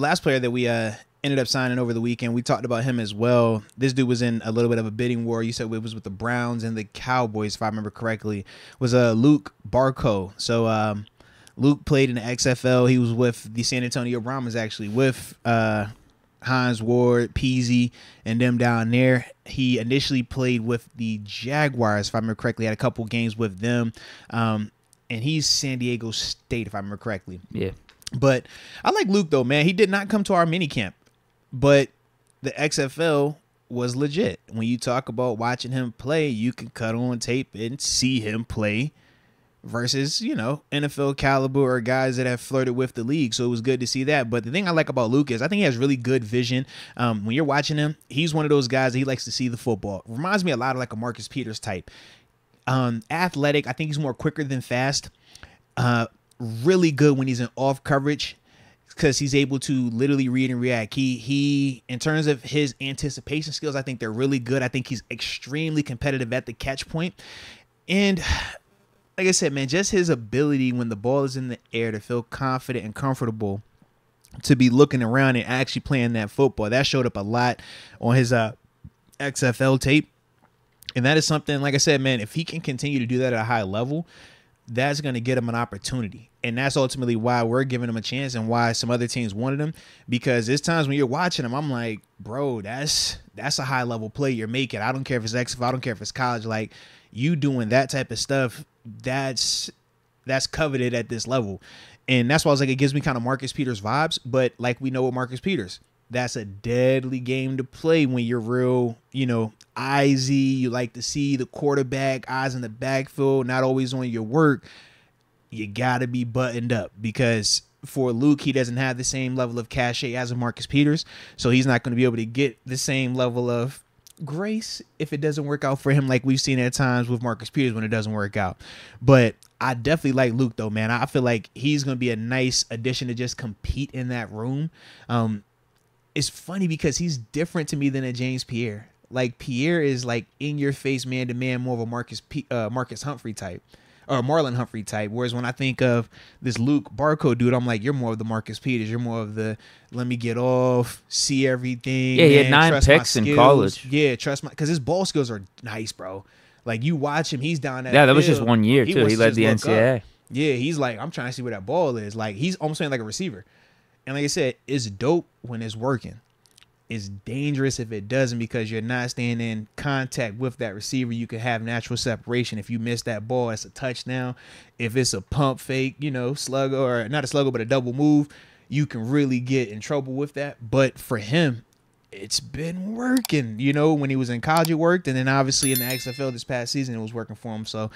last player that we uh ended up signing over the weekend, we talked about him as well. This dude was in a little bit of a bidding war. You said it was with the Browns and the Cowboys, if I remember correctly. Was uh Luq Barcoo. So um Luq played in the XFL. He was with the San Antonio Brahmas actually with uh Hines Ward, Peasy, and them down there. He initially played with the Jaguars, if I remember correctly, had a couple games with them. Um, and he's San Diego State, if I remember correctly. Yeah. But I like Luq though, man. He did not come to our mini camp, but the XFL was legit. When you talk about watching him play, you can cut on tape and see him play versus, you know, NFL caliber or guys that have flirted with the league. So it was good to see that. But the thing I like about Luq is I think he has really good vision. Um, when you're watching him, he's one of those guys that he likes to see the football. Reminds me a lot of like a Marcus Peters type. Um, athletic, I think he's more quicker than fast. Uh, really good when he's in off coverage because he's able to literally read and react. He he in terms of his anticipation skills, I think they're really good. I think he's extremely competitive at the catch point. And like I said, man, just his ability when the ball is in the air to feel confident and comfortable to be looking around and actually playing that football. That showed up a lot on his uh XFL tape. And that is something, like I said, man, if he can continue to do that at a high level, that's going to get him an opportunity. And that's ultimately why we're giving him a chance and why some other teams wanted him. Because there's times when you're watching him, I'm like, bro, that's that's a high level play you're making. I don't care if it's X, if I don't care if it's college. Like you doing that type of stuff, that's that's coveted at this level. And that's why I was like, it gives me kind of Marcus Peters vibes. But like we know with Marcus Peters, that's a deadly game to play when you're real, you know, eyesy. You like to see the quarterback, eyes in the backfield, not always on your work. You got to be buttoned up because for Luq, he doesn't have the same level of cachet as a Marcus Peters. So he's not going to be able to get the same level of grace if it doesn't work out for him, like we've seen at times with Marcus Peters when it doesn't work out. But I definitely like Luq though, man. I feel like he's going to be a nice addition to just compete in that room. Um, it's funny because he's different to me than a James Pierre. Like Pierre is like in your face, man to man, more of a Marcus P- uh, Marcus Humphrey type or Marlon Humphrey type. Whereas when I think of this Luq Barcoo dude, I'm like, you're more of the Marcus Peters. You're more of the let me get off, see everything. Yeah, he had nine picks in college. Yeah, trust my because his ball skills are nice, bro. Like you watch him, he's down that. Yeah, that was just one year, too. He led the look up. NCAA. Yeah, he's like, I'm trying to see where that ball is. Like he's almost playing like a receiver. And like I said, it's dope when it's working. It's dangerous if it doesn't because you're not staying in contact with that receiver. You can have natural separation. If you miss that ball, it's a touchdown. If it's a pump fake, you know, slug or not a slugger, but a double move, you can really get in trouble with that. But for him, it's been working. You know, when he was in college, it worked, and then obviously in the XFL this past season, it was working for him. So